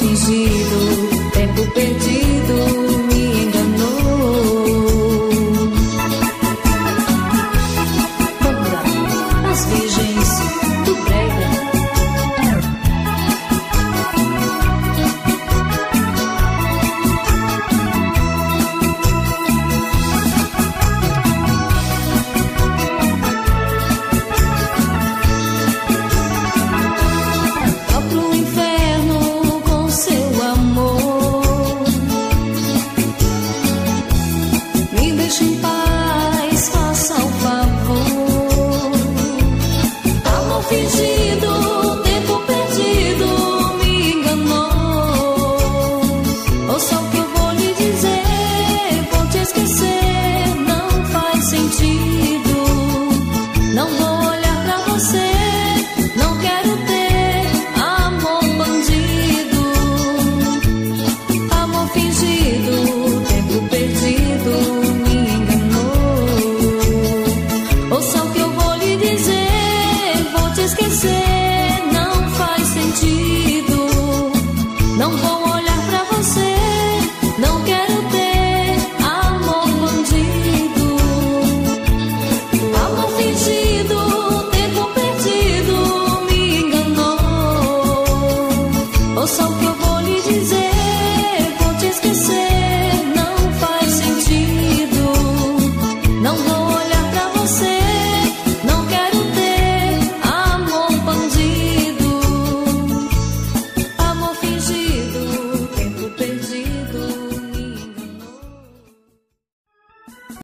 fingido, tempo perdido me enganou. Banda, as virgens